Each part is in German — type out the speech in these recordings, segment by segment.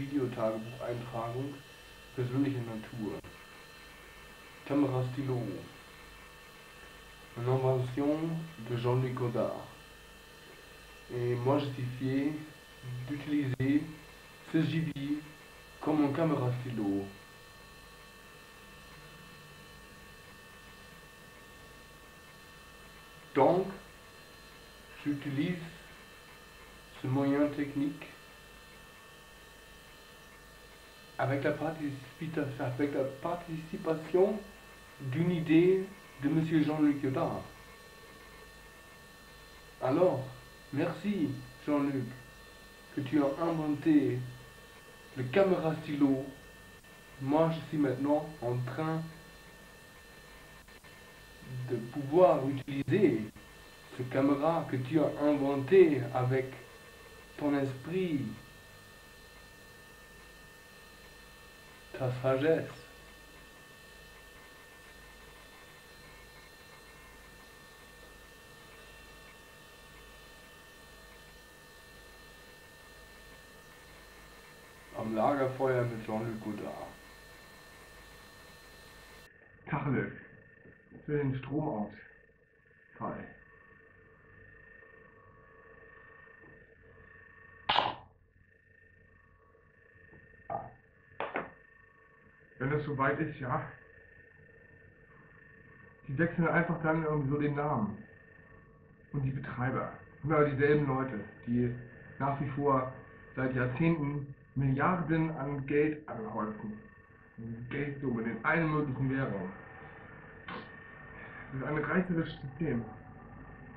Videotagebucheintragung persönlicher Natur. Caméra stylo. Une invention de Jean-Luc Godard. Et moi fier d'utiliser ce gibier comme un caméra stylo. Donc, j'utilise ce moyen technique avec la, participation d'une idée de M. Jean-Luc Godard. Alors, merci Jean-Luc que tu as inventé le caméra stylo. Moi, je suis maintenant en train de pouvoir utiliser ce caméra que tu as inventé avec ton esprit, ta sagesse. Am Lagerfeuer mit Jean-Luc Godard. Tacheles. Für den Stromausfall. Wenn es soweit ist, ja. Die wechseln einfach dann irgendwie so den Namen. Und die Betreiber. Und aber dieselben Leute, die nach wie vor seit Jahrzehnten Milliarden an Geld anhäufen. Geldsummen in allen möglichen Währungen. Das ist ein reißerisches System.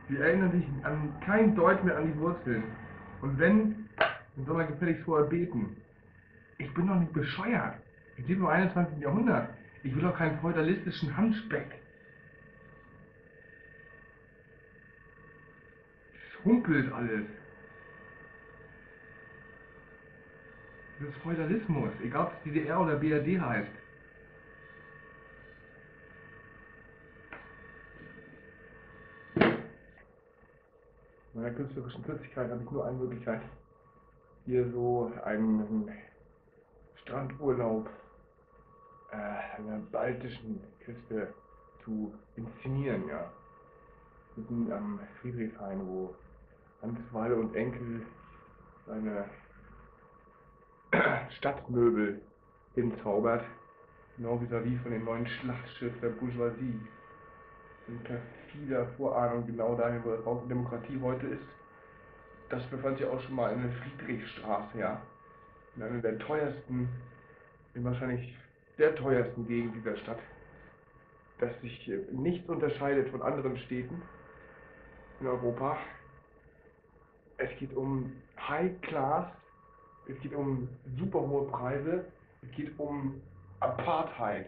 Sie erinnern sich an kein Deut mehr an die Wurzeln. Und wenn, dann soll man gefälligst vorher beten. Ich bin doch nicht bescheuert. Ich lebe im 21. Jahrhundert. Ich will doch keinen feudalistischen Handspeck. Es humpelt alles. Das ist Feudalismus, egal ob es DDR oder BRD heißt. In meiner künstlerischen Kürzigkeit habe ich nur eine Möglichkeit, hier so einen Strandurlaub äh, der baltischen Küste zu inszenieren, ja. Mitten am Friedrichshain, wo Hans Walle und Enkel seine Stadtmöbel hinzaubert, genau vis-à-vis von dem neuen Schlachtschiff der Bourgeoisie. In perfider Vorahnung genau dahin, wo das Haus Demokratie heute ist. Das befand sich auch schon mal in der Friedrichstraße, ja. In einer der teuersten, in wahrscheinlich der teuersten Gegend dieser Stadt. Das sich nichts unterscheidet von anderen Städten in Europa. Es geht um High Class es geht um super hohe Preise, es geht um Apartheid.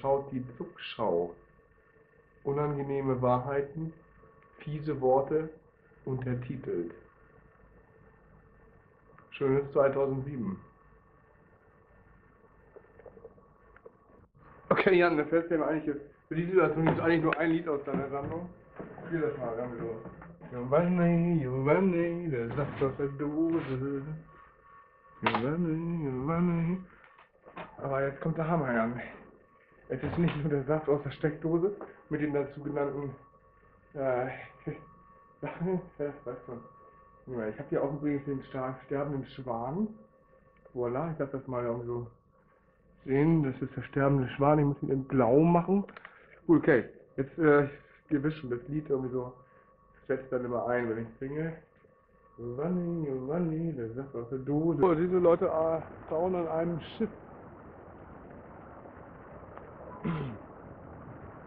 Schaut die Zuckschau. Unangenehme Wahrheiten, fiese Worte, untertitelt. Schönes 2007. Okay, Jan, da fällt mir eigentlich, für die Situation gibt es eigentlich nur ein Lied aus deiner Sammlung. Spiel das mal, ganz so. Giovanni, Giovanni, der Saft aus der Dose. Giovanni, Giovanni. Aber jetzt kommt der Hammer an. Es ist nicht nur der Saft aus der Steckdose mit den dazu genannten äh, Sachen, das weiß man. Ich habe hier auch übrigens den sterbenden Schwan. Voila, ich darf das mal irgendwie so sehen. Das ist der sterbende Schwan. Ich muss ihn in blau machen. Okay, jetzt äh, gewiss schon das Lied irgendwie so, setzt dann immer ein, wenn ich singe. Giovanni, Giovanni, der sagt aus der Dose. So, diese Leute bauen an einem Schiff.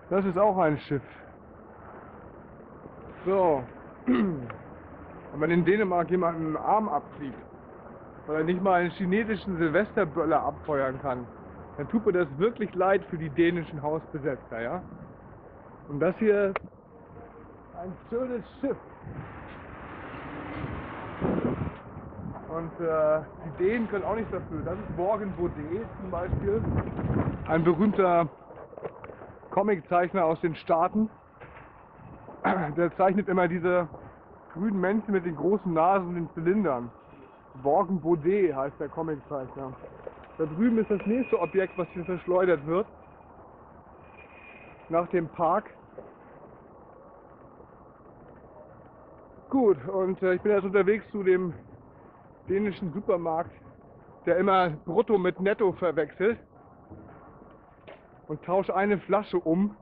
Das ist auch ein Schiff. So. Wenn man in Dänemark jemanden einen Arm abzieht, weil er nicht mal einen chinesischen Silvesterböller abfeuern kann, dann tut mir das wirklich leid für die dänischen Hausbesetzer, ja? Und das hier ein schönes Schiff. Und äh, die Dänen können auch nichts dafür. Das ist Borgenbo.de zum Beispiel. Ein berühmter Comiczeichner aus den Staaten. Der zeichnet immer diese grünen Menschen mit den großen Nasen und den Zylindern. Borgen Baudet heißt der Comiczeichner. Da drüben ist das nächste Objekt, was hier verschleudert wird. Nach dem Park. Gut, und äh, ich bin jetzt unterwegs zu dem dänischen Supermarkt, der immer Brutto mit Netto verwechselt und tausche eine Flasche um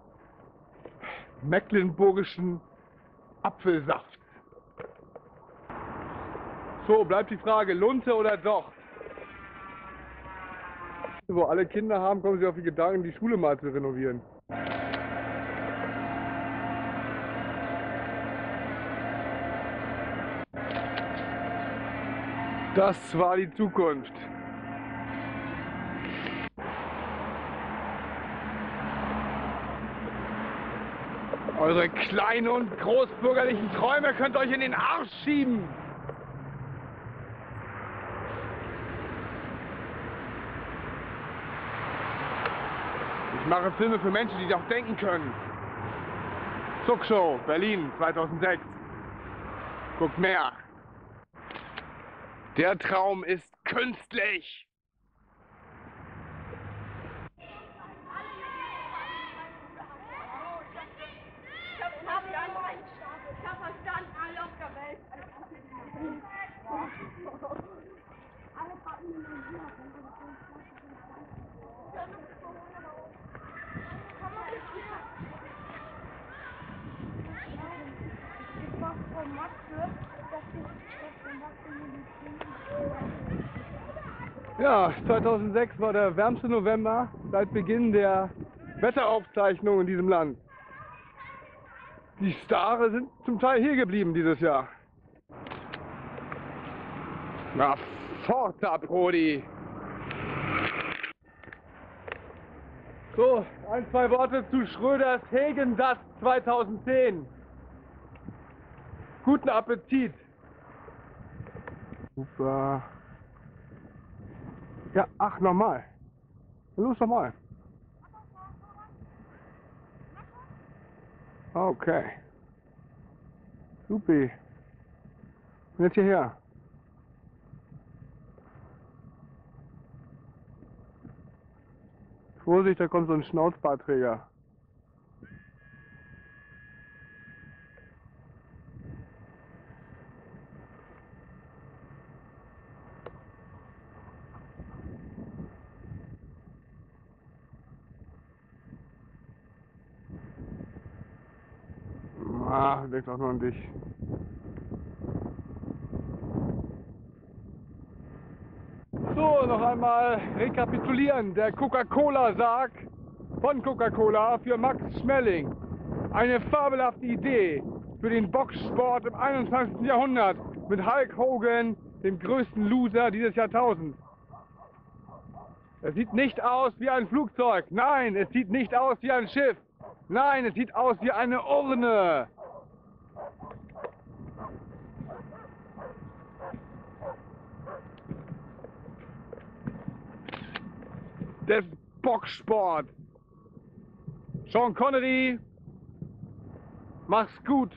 mecklenburgischen Apfelsaft. So, bleibt die Frage, Lunte oder Docht? Wo alle Kinder haben, kommen sie auf die Gedanken, die Schule mal zu renovieren. Das war die Zukunft. Eure kleinen und großbürgerlichen Träume könnt euch in den Arsch schieben. Ich mache Filme für Menschen, die doch denken können. Zuckshow, Berlin, 2006. Guckt mehr. Der Traum ist künstlich. Ich hab verstanden, ich hab verstanden, alle auf der Welt. Alle packen in den Bier. Komm mal her. Ich mach von Mathe, dass ich das von Mathe Medizin Ja, 2006 war der wärmste November seit Beginn der Wetteraufzeichnung in diesem Land. Die Stare sind zum Teil hier geblieben dieses Jahr. Na, Forza, Brody! So, ein, zwei Worte zu Schröders Hegensatz 2010. Guten Appetit! Super. Ja, ach, nochmal. Los, nochmal. Okay. Supi. Und jetzt hierher. Vorsicht, da kommt so ein Schnauzbarträger. Ah, ich denk doch nur an dich. So, noch einmal rekapitulieren. Der Coca-Cola-Sarg von Coca-Cola für Max Schmelling. Eine fabelhafte Idee für den Boxsport im 21. Jahrhundert mit Hulk Hogan, dem größten Loser dieses Jahrtausends. Es sieht nicht aus wie ein Flugzeug. Nein, es sieht nicht aus wie ein Schiff. Nein, es sieht aus wie eine Urne. Des Boxsport. Sean Connery, mach's gut.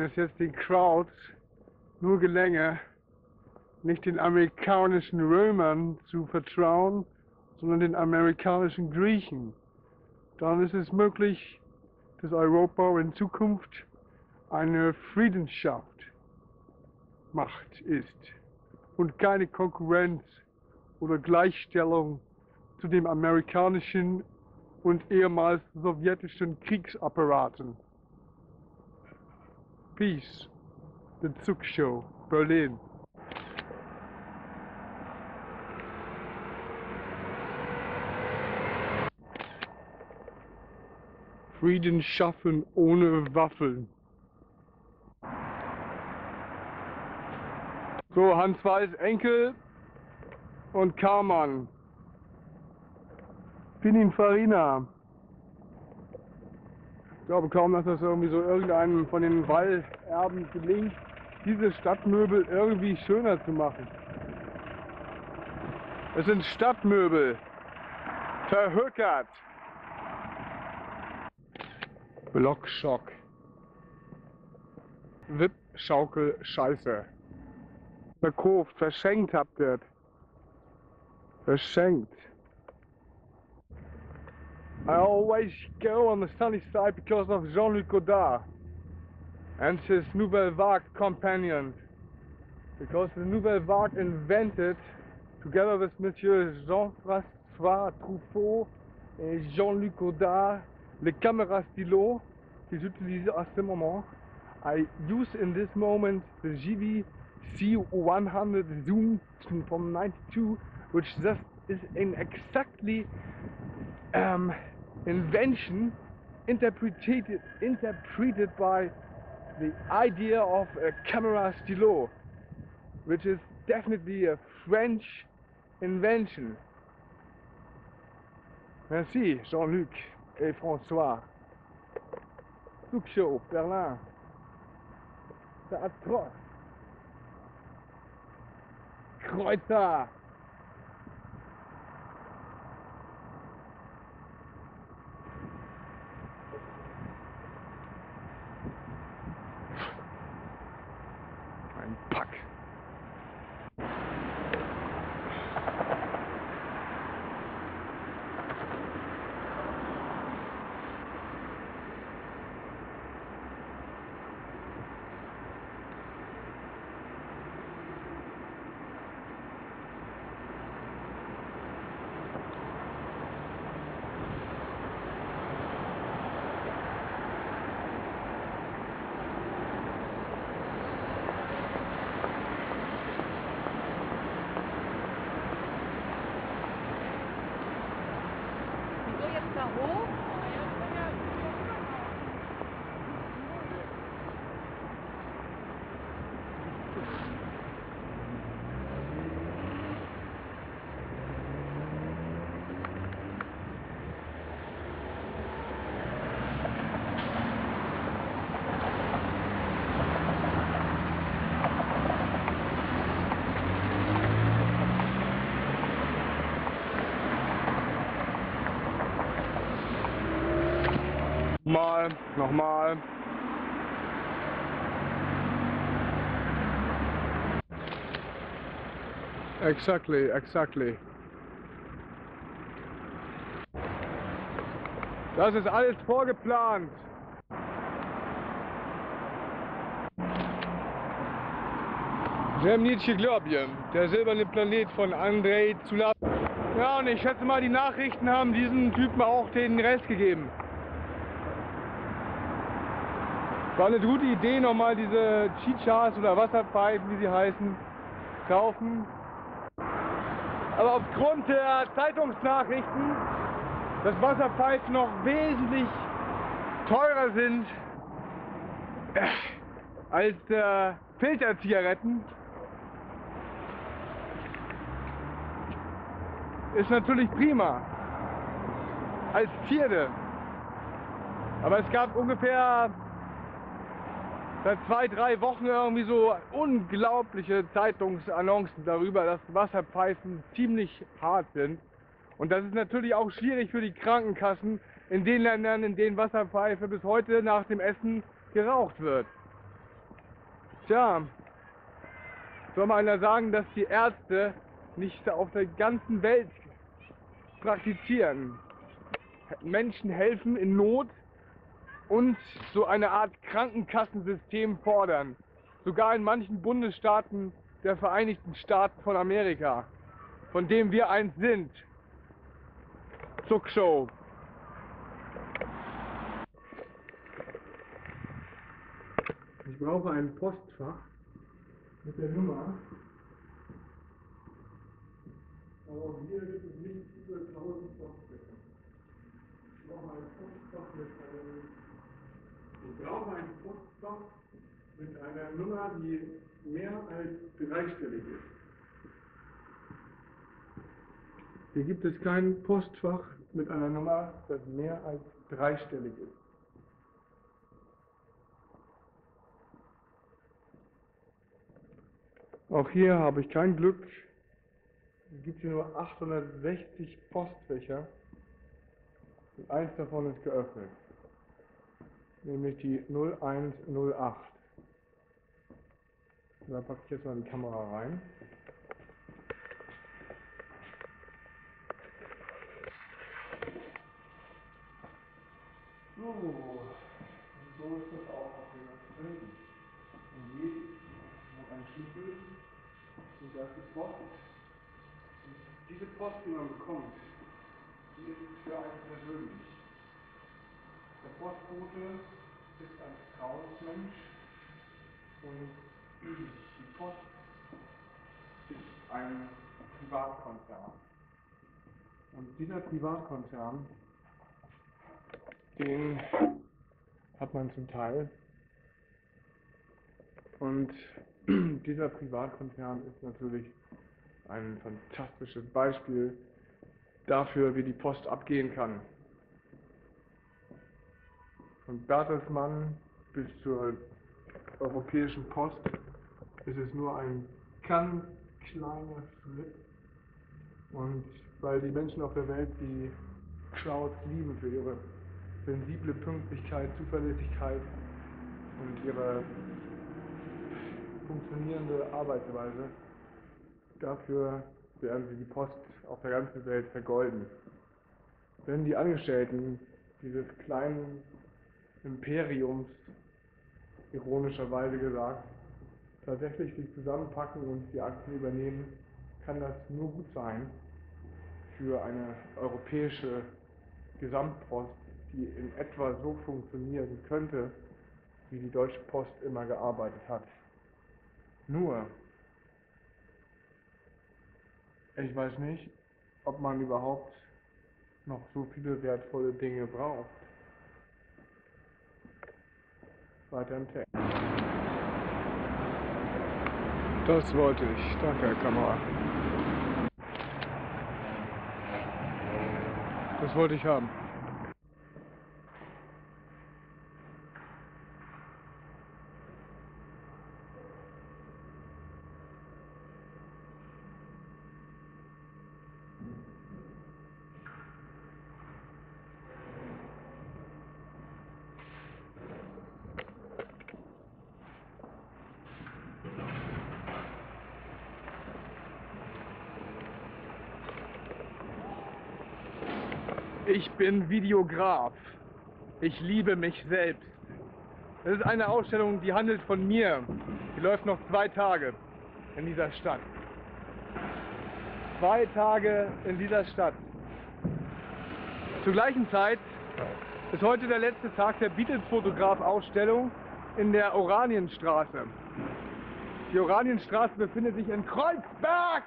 Wenn es jetzt den Crowds nur gelänge, nicht den amerikanischen Römern zu vertrauen, sondern den amerikanischen Griechen, dann ist es möglich, dass Europa in Zukunft eine Friedensschaft Macht ist und keine Konkurrenz oder Gleichstellung zu dem amerikanischen und ehemals sowjetischen Kriegsapparaten. Peace, the Zug Show, Berlin. Frieden schaffen ohne Waffeln. So, Hans Weiß Enkel und Karmann. Pininfarina. Ich glaube kaum, dass das irgendwie so irgendeinem von den Wallerben gelingt, diese Stadtmöbel irgendwie schöner zu machen. Es sind Stadtmöbel. Verhökert. Blockschock. Wippschaukel Scheiße. Verkauft, verschenkt habt ihr. Verschenkt. I always go on the sunny side because of Jean-Luc Godard and his Nouvelle Vague companions. Because the Nouvelle Vague invented, together with Monsieur Jean-François Truffaut et Jean-Luc Godard, le caméra stylo qu'ils utilisent à ce moment. I use in this moment the GV C100 Zoom from 92, which just is in exactly um, invention interpreted interpreted by the idea of a camera stylo, which is definitely a French invention. Merci Jean-Luc et François. Zouk Show, Berlin. C'est atroce. Kreuzer. Mal, nochmal. Exactly, exactly. Das ist alles vorgeplant. Zemnitsche Globje, der silberne Planet von Andrei Zula. Ja, und ich schätze mal, die Nachrichten haben diesem Typen auch den Rest gegeben. War eine gute Idee, nochmal diese Chichas oder Wasserpfeifen, wie sie heißen, kaufen. Aber aufgrund der Zeitungsnachrichten, dass Wasserpfeifen noch wesentlich teurer sind äh, als äh, Filterzigaretten, ist natürlich prima. Als Zierde. Aber es gab ungefähr seit zwei, drei Wochen irgendwie so unglaubliche Zeitungsannoncen darüber, dass Wasserpfeifen ziemlich hart sind. Und das ist natürlich auch schwierig für die Krankenkassen in den Ländern, in denen Wasserpfeife bis heute nach dem Essen geraucht wird. Tja, soll mal einer sagen, dass die Ärzte nicht auf der ganzen Welt praktizieren. Menschen helfen in Not und so eine Art Krankenkassensystem fordern. Sogar in manchen Bundesstaaten der Vereinigten Staaten von Amerika. von dem wir eins sind. Zuckshow. Ich brauche ein Postfach mit der Nummer. Aber hier gibt es nicht über 1000 Postfächer. Ich brauche ein Postfach mit einem. Ich brauche ein Postfach mit einer Nummer, die mehr als dreistellig ist. Hier gibt es kein Postfach mit einer Nummer, das mehr als dreistellig ist. Auch hier habe ich kein Glück. Es gibt hier nur 860 Postfächer. Und eins davon ist geöffnet. Nämlich die 0108. Da packe ich jetzt mal die Kamera rein. So, und so ist das auch auf den Drin. Und je hat ein Schlüssel und das ist Post. Und diese Post, die man bekommt, die ist für einen persönlich. Postbote ist ein Vertrauensmensch und die Post ist ein Privatkonzern. Und dieser Privatkonzern, den hat man zum Teil. Und dieser Privatkonzern ist natürlich ein fantastisches Beispiel dafür, wie die Post abgehen kann. Von Bertelsmann bis zur Europäischen Post ist es nur ein ganz kleiner Schritt. Und weil die Menschen auf der Welt die Clouds lieben für ihre sensible Pünktlichkeit, Zuverlässigkeit und ihre funktionierende Arbeitsweise, dafür werden sie die Post auf der ganzen Welt vergolden. Wenn die Angestellten dieses kleinen Imperiums, ironischerweise gesagt, tatsächlich sich zusammenpacken und die Aktien übernehmen, kann das nur gut sein für eine europäische Gesamtpost, die in etwa so funktionieren könnte, wie die Deutsche Post immer gearbeitet hat. Nur, ich weiß nicht, ob man überhaupt noch so viele wertvolle Dinge braucht. Weiter im Text. Das wollte ich. Danke, Herr Kamera. Das wollte ich haben. Ich bin Videograf. Ich liebe mich selbst. Das ist eine Ausstellung, die handelt von mir. Die läuft noch zwei Tage in dieser Stadt. Zwei Tage in dieser Stadt. Zur gleichen Zeit ist heute der letzte Tag der Beatles-Fotograf-Ausstellung in der Oranienstraße. Die Oranienstraße befindet sich in Kreuzberg!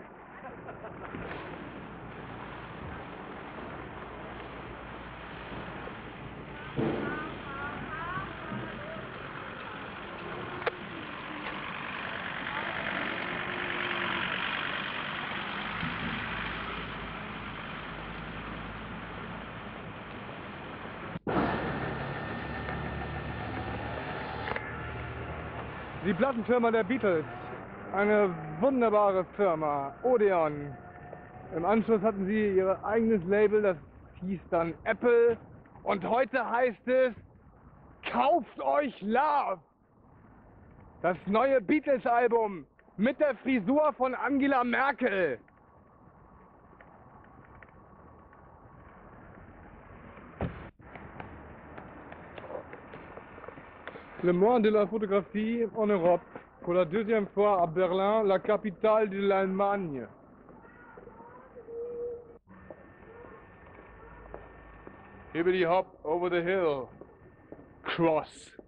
Die Plattenfirma der Beatles. Eine wunderbare Firma. Odeon. Im Anschluss hatten sie ihr eigenes Label, das hieß dann Apple. Und heute heißt es, kauft euch Love. Das neue Beatles-Album mit der Frisur von Angela Merkel. Le mois de la photographie en Europe, pour la deuxième fois à Berlin, la capitale de l'Allemagne. Hibbity hop over the hill. Cross.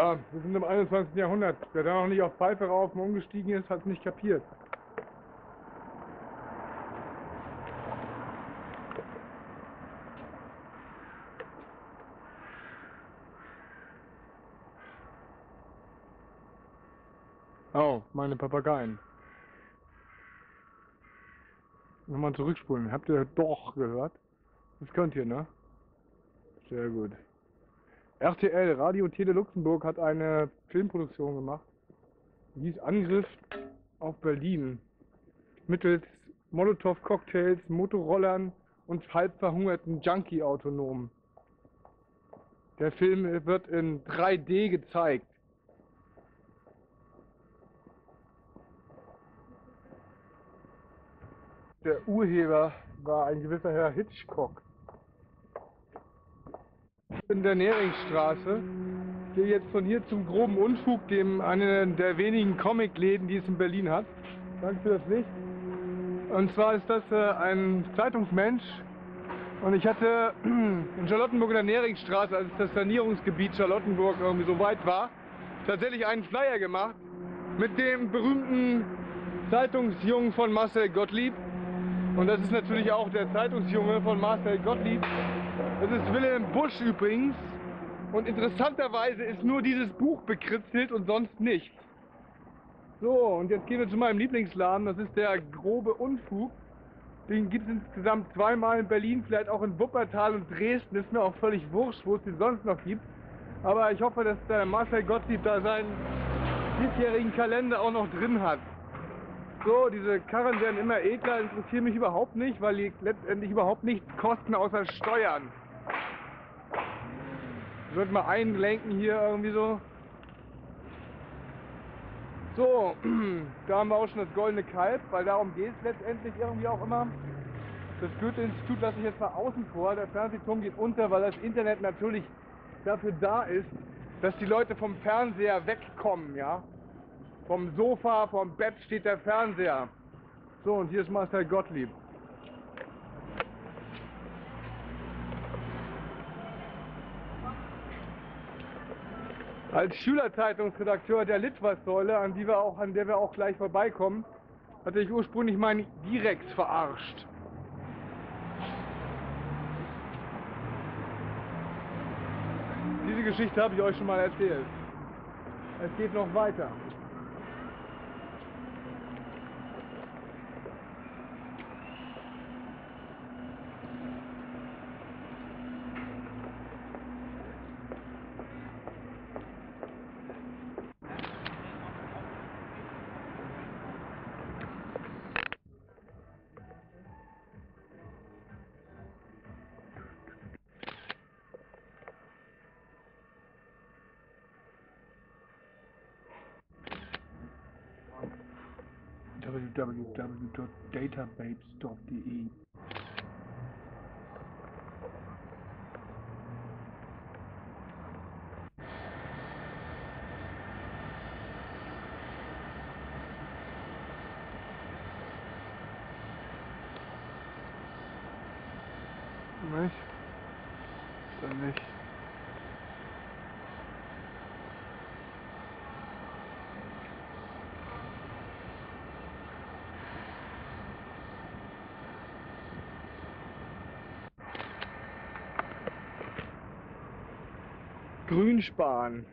Ja, wir sind im 21. Jahrhundert. Wer da noch nicht auf Pfeife rauf und umgestiegen ist, hat es nicht kapiert. Oh, meine Papageien. Nochmal zurückspulen. Habt ihr doch gehört? Das könnt ihr, ne? Sehr gut. RTL, Radio Tele Luxemburg, hat eine Filmproduktion gemacht. Die hieß Angriff auf Berlin. Mittels Molotow-Cocktails, Motorrollern und halb verhungerten Junkie-Autonomen. Der Film wird in 3D gezeigt. Der Urheber war ein gewisser Herr Hitchcock in der Nähringstraße. Ich gehe jetzt von hier zum groben Unfug, dem einen der wenigen Comicläden, die es in Berlin hat. Danke für das Licht. Und zwar ist das äh, ein Zeitungsmensch. Und ich hatte in Charlottenburg in der Nähringstraße, als das Sanierungsgebiet Charlottenburg irgendwie so weit war, tatsächlich einen Flyer gemacht mit dem berühmten Zeitungsjungen von Marcel Gottlieb. Und das ist natürlich auch der Zeitungsjunge von Marcel Gottlieb. Das ist Wilhelm Busch übrigens. Und interessanterweise ist nur dieses Buch bekritzelt und sonst nichts. So, und jetzt gehen wir zu meinem Lieblingsladen. Das ist der grobe Unfug. Den gibt es insgesamt zweimal in Berlin, vielleicht auch in Wuppertal und Dresden. Ist mir auch völlig wurscht, wo es den sonst noch gibt. Aber ich hoffe, dass der Marcel Gottlieb da seinen diesjährigen Kalender auch noch drin hat. So, diese Karren werden immer edler, interessieren mich überhaupt nicht, weil die letztendlich überhaupt nichts kosten außer Steuern. Würde mal einlenken hier irgendwie so. So, da haben wir auch schon das goldene Kalb, weil darum geht es letztendlich irgendwie auch immer. Das Goethe-Institut lasse ich jetzt mal außen vor. Der Fernsehturm geht unter, weil das Internet natürlich dafür da ist, dass die Leute vom Fernseher wegkommen, ja. Vom Sofa, vom Bett steht der Fernseher. So, und hier ist Marcel Gottlieb. Als Schülerzeitungsredakteur der Litwas-Säule, an, an der wir auch gleich vorbeikommen, hatte ich ursprünglich meinen Direx verarscht. Diese Geschichte habe ich euch schon mal erzählt. Es geht noch weiter. www.datababes.de Grünspan.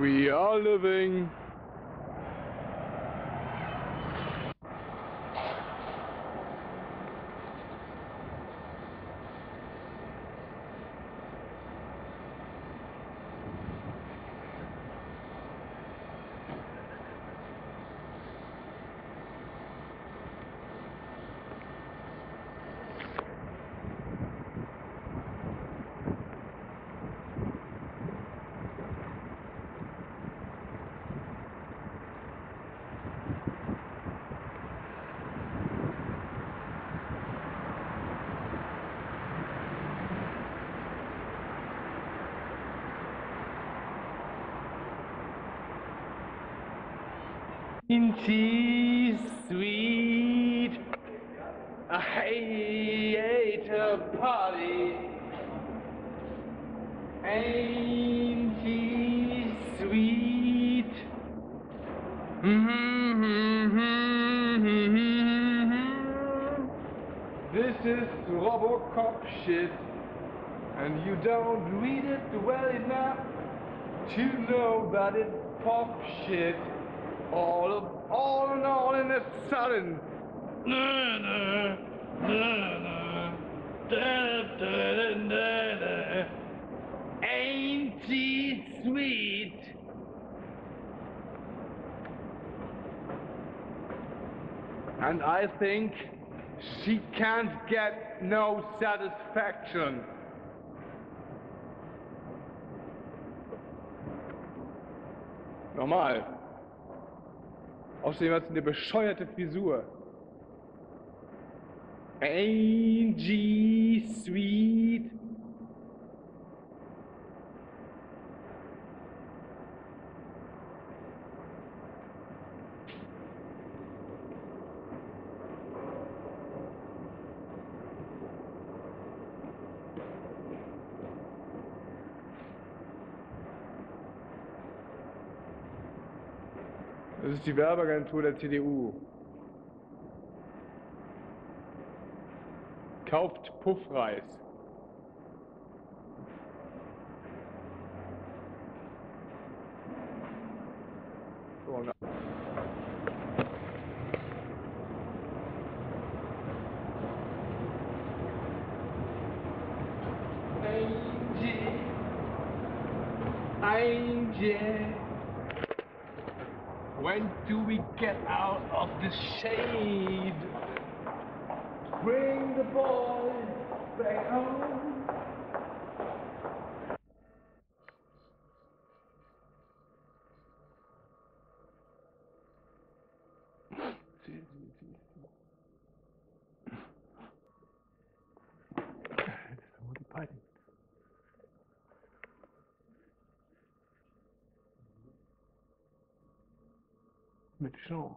We are living. Inty sweet. I hate a party. Ain't sweet? This is Robocop shit, and you don't read it well enough to know that it's pop shit. All of, all in all, in a sudden. Na, na, na, na, da, da, da, da, da. Ain't he sweet? And I think she can't get no satisfaction. Normal. Außerdem hat sie eine bescheuerte Frisur. Angie Sweet. Das ist die Werbeagentur der CDU. Kauft Puffreis. Back. Mit Jean.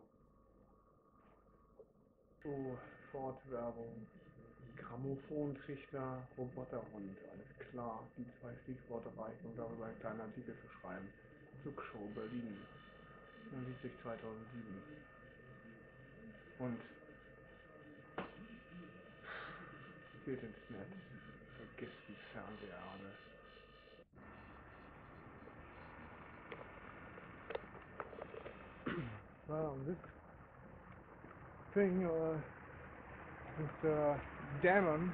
So, Fortwerbung. Grammophontrichter, Roboterhund, alles klar. Die zwei Stichworte reichen, um darüber einen kleinen Artikel zu schreiben. Zugshow Berlin. 79 2007. Und geht ins Netz. Vergiss die Fernsehabend. Well, this thing, uh, this uh, demon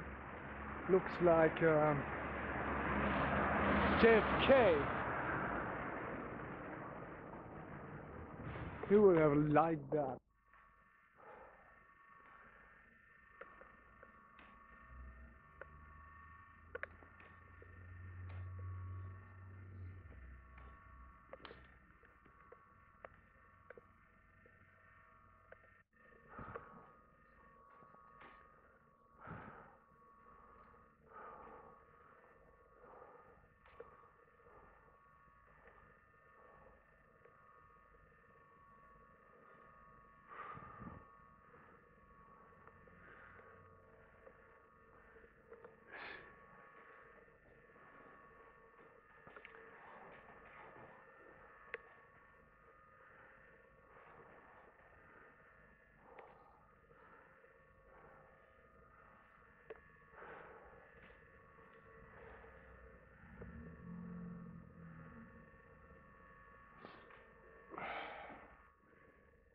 looks like um, JFK. He would have liked that.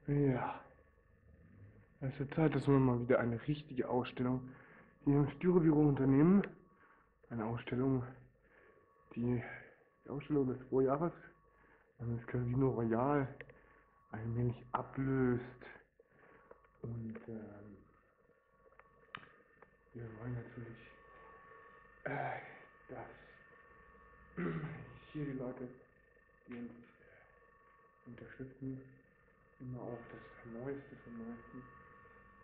Ja. Es wird Zeit, dass wir mal wieder eine richtige Ausstellung hier im Styrobüro unternehmen. Eine Ausstellung, die, die Ausstellung des Vorjahres, das Casino Royal, wenig ablöst. Und ähm, wir wollen natürlich, äh, dass hier die Leute, die uns äh, unterstützen, immer auch das Neueste vom Neuesten,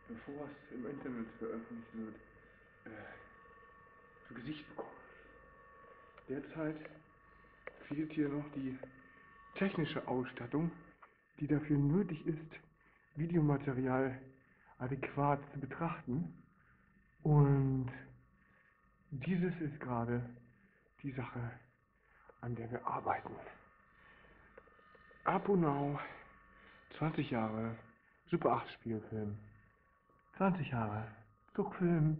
bevor es im Internet veröffentlicht wird, äh, zu Gesicht bekommen. Derzeit fehlt hier noch die technische Ausstattung, die dafür nötig ist, Videomaterial adäquat zu betrachten. Und dieses ist gerade die Sache, an der wir arbeiten. Aponau 20 Jahre Super 8 Spielfilm. 20 Jahre Zuckfilm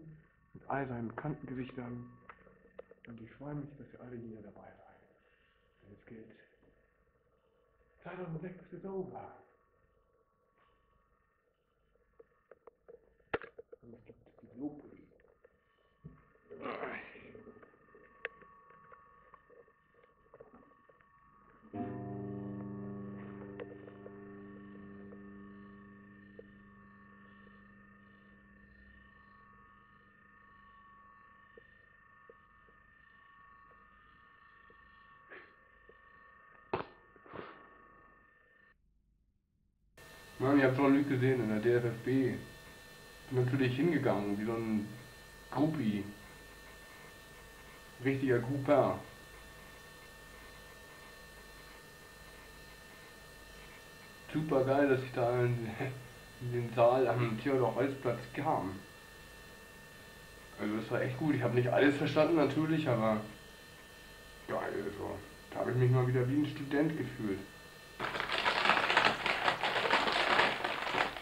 mit all seinen bekannten Gesichtern. Und ich freue mich, dass ihr alle hier dabei seid. Denn es gilt. 2006 ist over. Und es gibt die Globuli. Mann, ihr habt Jean-Luc gesehen in der DFFB. Bin natürlich hingegangen, wie so ein Groupie. Richtiger Grouper. Super geil, dass ich da in, in den Saal am Theodor-Heuss-Platz kam. Also das war echt gut. Ich habe nicht alles verstanden natürlich, aber geil, also, da habe ich mich mal wieder wie ein Student gefühlt.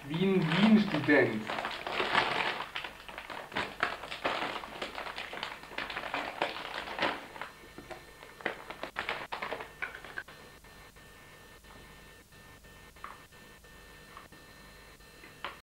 Wie ein Wien-Student.